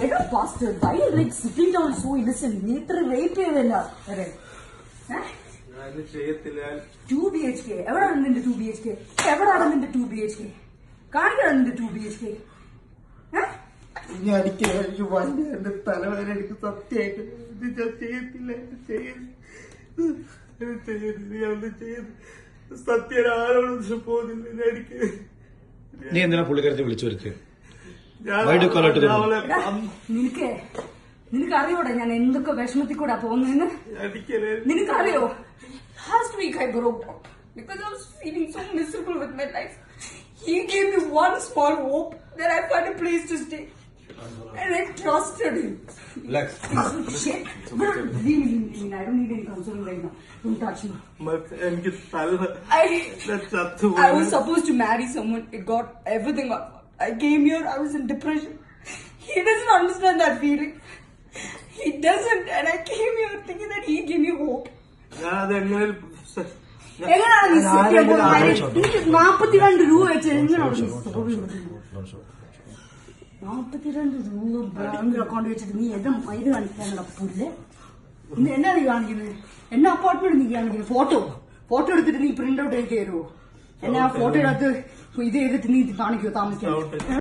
എടാ pastor why like sitting down so innocent നീ ഇത്ര റേപ്പ് ചെയ്തല്ല അതെ ടു ബി എച്ച് കെ നിന്റെ ടു ബി എച്ച് കെ എവിടാണ് നിന്റെ ടു ബി എച്ച് കെ കാണിക്കണം നിന്റെ ടു ബി എച്ച് കെ എനിക്ക് വണ്ടി എന്റെ തലവേദന എനിക്ക് സത്യമായിട്ട് ഞാൻ ചെയ്യത്തില്ല ചെയ്യരുത്. ഞാൻ ഒന്നും ചെയ്യരുത്. സത്യം ആരോടും പോകുന്നില്ല നീ എന്തിനാ പുള്ളിക്കാരത്തെ വിളിച്ചു വരുത്തിയത് നിനക്ക് നിനക്ക് അറിയോടാ ഞാൻ എന്തൊക്കെ വിഷമത്തിൽ കൂടാ പോകുന്നതെന്ന് അടിക്കലേ നിനക്കറിയോ last week I broke up because I was feeling so miserable with my life. He gave me one small hope that I find a place to stay. And I trusted him. Relax. Shit. But leave me, leave me. I don't need any counseling right now. Don't touch me. എനിക്ക് തല I, ഞാൻ ചത്തു I was supposed to marry someone. It got everything up. I came here, I was in depression. He doesn't understand that feeling. He doesn't. And I came here thinking that he'd give me hope. എങ്ങനെയാണ് നീ സത്യം പോകുന്നത്? എനിക്ക് നാപ്പത്തിരണ്ട് രൂപ വെച്ച് എങ്ങനെയാണ് നീ sorry നാപ്പത്തിരണ്ട് രൂപ ബാങ്ക് അക്കൗണ്ട് വെച്ചിട്ട് നീ എന്താ ഇത് കാണിക്കാനുള്ള പുല്ല് എന്നാ നീ കാണിക്കുന്നത് എന്നാ അപ്പാർട്ട്മെന്റ് നീ കാണിക്കുന്നത് ഫോട്ടോ ഫോട്ടോ എടുത്തിട്ട് നീ പ്രിന്റ് ഔട്ട് എടുത്ത് തരുമോ എന്നാ ഫോട്ടോ എടുത്ത് ഇത് ചെയ്തിട്ട് നീ കാണിക്കുമോ താമസിക്കാൻ.